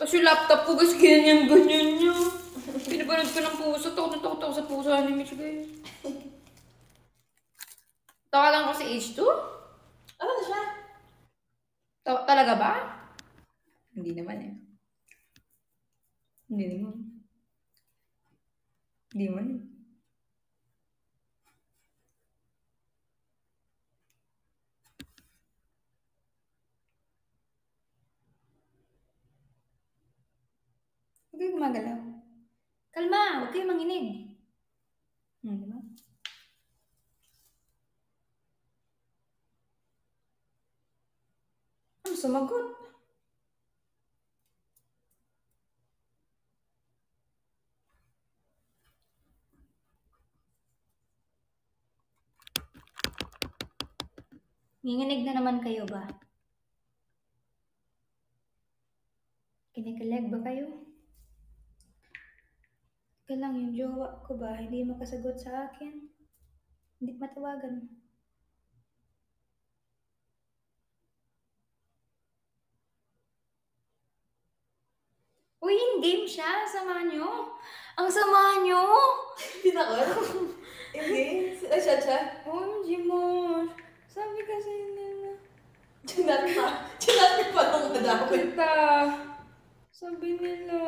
Yung laptop ko, guys, ganyan-ganyan niya. Pinapanood ko ng puso. Takot na takot ako sa puso ni Mitch, guys. Tawagan ko si H2? Ano na siya? Ta- talaga ba? Hindi naman eh. Hindi naman. Hindi naman eh. Hmm, di ba? Ano sumagot? Nginginig na naman kayo ba? Kinikilig ba kayo? Teka lang, yung jowa ko ba, hindi makasagot sa akin? Hindi matawagan. Uy, in-game siya. Sama nyo. Ang sama nyo. Pinakot? Hindi. Ay, siya, siya. OMG mo. Sabi kasi nila. Chinat pa. Chinat pa nung madami. Kita. Sabi nila.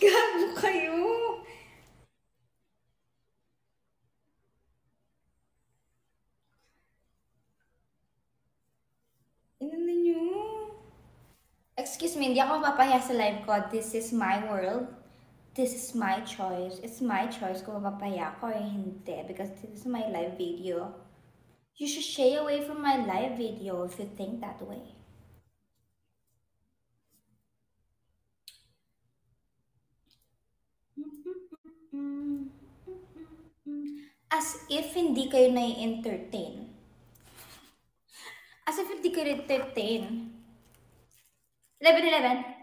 Kayo. Nyo? Excuse me, hindi ako mapapahiya sa live ko. This is my world. This is my choice. It's my choice kung mapapahiya ko or hindi. Because this is my live video. You should stay away from my live video if you think that way. As if hindi kayo nai-entertain. As if hindi kayo entertain. 11-11.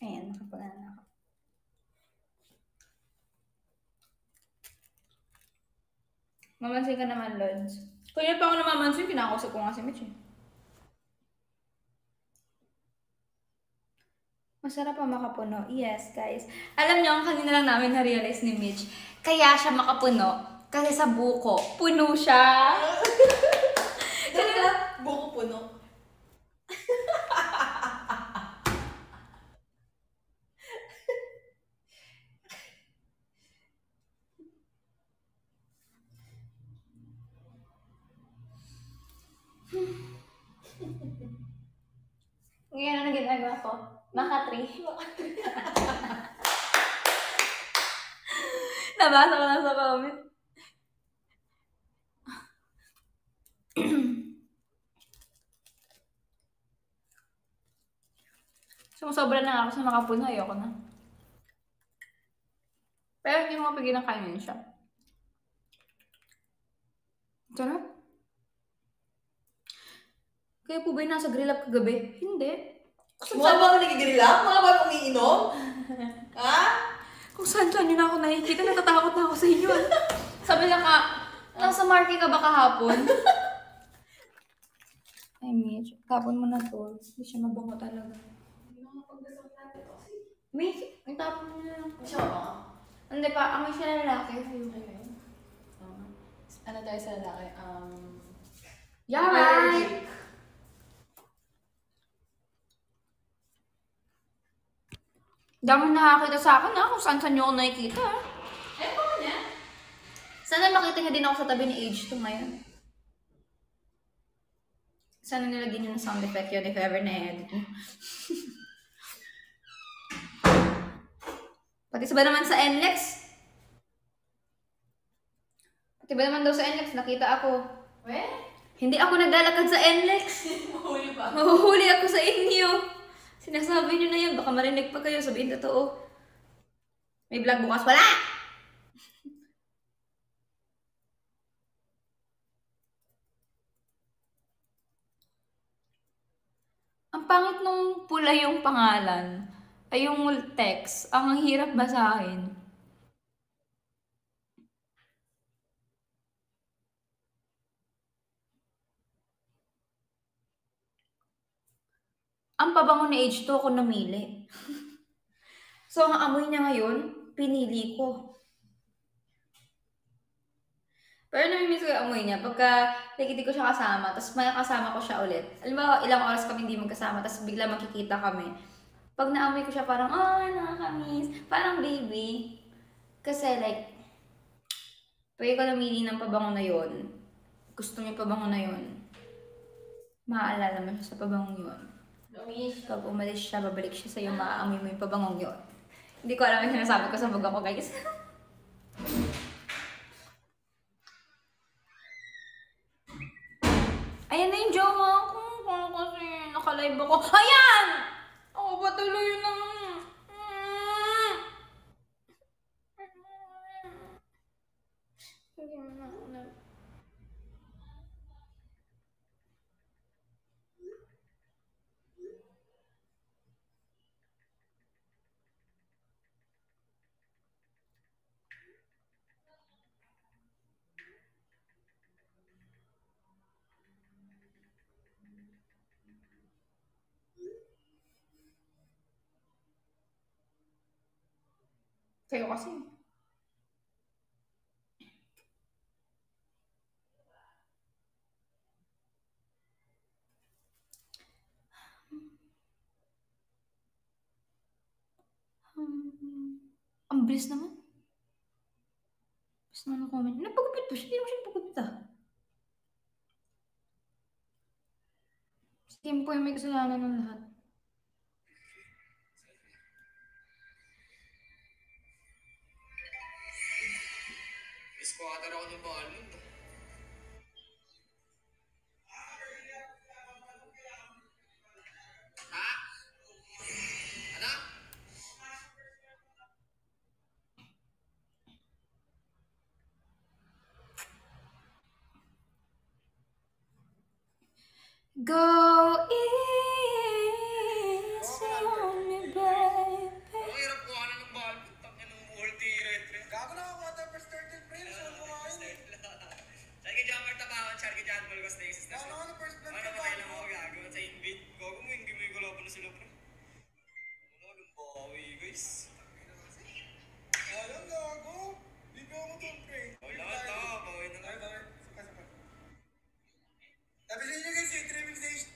Ayan, nakapala na ako. Mamansin ka naman, Lods. Yun pa ako namamansin, kinakausap ko nga si Mitch eh. Masarap ang makapuno. Yes, guys. Alam niyo, ang kanina lang namin na-realize ni Mitch, kaya siya makapuno kasi sa buko, puno siya. Kanina, buko puno. Ngayon, ano ginagawa ko? Maka-3. Nabasa ko na sa comment. Sumusobra na ako sa makapuno. Ayoko na. Pero hindi mo mapigil ng kainin siya. Sarap. Kaya po ba yung nasa grill up kagabi? Hindi. Kung saan, ba ako nagigirila? Mukha ba ako umiinom? ha? kung saan saan yun ako nakikita, natatakot na ako sa inyo. Sabi niya ka, nasa market ka ba kahapon? Ay, Mitch, tapon mo na to. Hindi siya mabango talaga. Mitch, may tapon mo na lang. Siya ba? Hindi pa, amoy siya na lalaki. Okay. Um, ano tayo sa lalaki? Um, Yeah, Dami nakakita sa akin ha, kung saan saan nyo ako nakikita ha. eh, pa niya? Sana makita niya din ako sa tabi ni H2 ngayon. Sana nilagyan niyo ng sound effect yun if ever na-edit niyo. Pati sa ba naman sa NLEX? Pati ba naman daw sa NLEX, nakita ako. We? Hindi ako naglalakad sa NLEX. Mahuli pa. Mahuhuli ako sa inyo. Sinasabi niyo na yan, baka marinig pa kayo, sabihin totoo. May vlog bukas, wala! Ang pangit nung pula yung pangalan, ay yung text, ang hirap basahin. Ang pabango na H2 ako namili. so, ang amoy niya ngayon, pinili ko. Pero namimiss ko yung amoy niya. Pagka like, hindi ko siya kasama, tapos may kasama ko siya ulit. Alam mo, ilang oras kami hindi magkasama, tapos bigla makikita kami. Pag naamoy ko siya, parang, oh, nakakamiss. Parang baby. Kasi like, pag ikaw namili ng pabango na yon, gusto yung pabango na yon, maaalala mo siya sa pabangong yun. Pag umalis siya, babalik siya sa'yo, maaamoy mo yung pabangong yun. Hindi ko alam yung sinasabi ko sa baga ko, guys. Ayan na yung jowa ko. Kung kasi nakalive ako. Ayan! Ako ba tuloy na? Hindi mo na ako na. Kayo kasi. Hmm. Ang bilis naman. Bilis naman ang comment. Nagpagupit pa siya. Hindi mo siya nagpagupit ah. Si Kim po yung may kasalanan ng lahat. Ata ako ng balon. Ha? Ano? Go easy ka dyan Bulgos na yung na ako na first blood Ano ka ba tayo ako gago sa invite? Gago mo, hindi mo yung gulapan na sila pre. Ano, lumbawi guys. Alam gago. Bigyan mo to pre. Wala ka to, bawin na Ay, nga. bakit? Saka, saka. Sabi sa inyo guys, yung trimming station.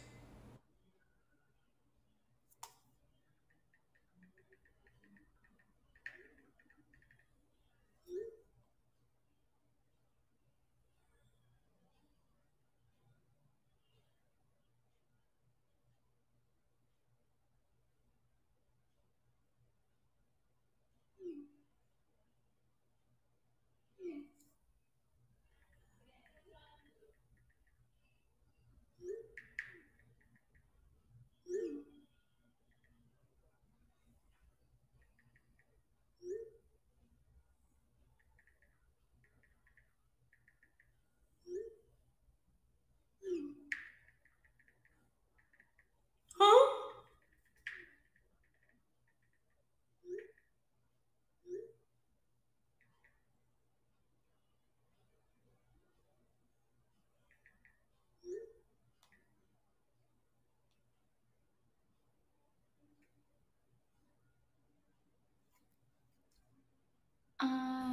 Ah.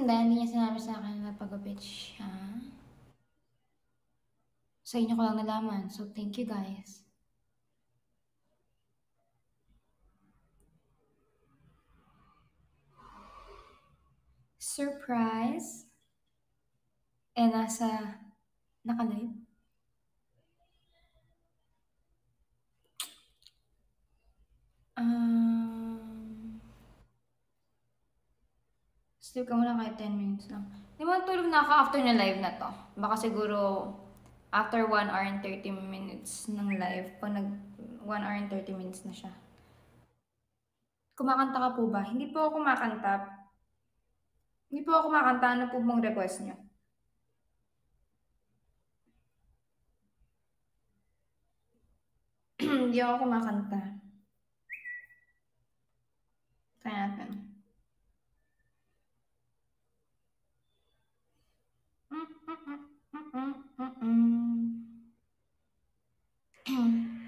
Hindi, hindi niya sinabi sa akin na pagupit siya. Sa inyo ko lang nalaman. So, thank you guys. Surprise! Eh, nasa... Nakalive? Um... Sleep ka muna kahit 10 minutes lang. Di ba tulog na ako after na live na to? Baka siguro after 1 hour and 30 minutes ng live, pag nag 1 hour and 30 minutes na siya. Kumakanta ka po ba? Hindi po ako kumakanta. Hindi po ako kumakanta. Ano po mong request niyo? Hindi ako kumakanta. Kaya natin. Mm-hmm.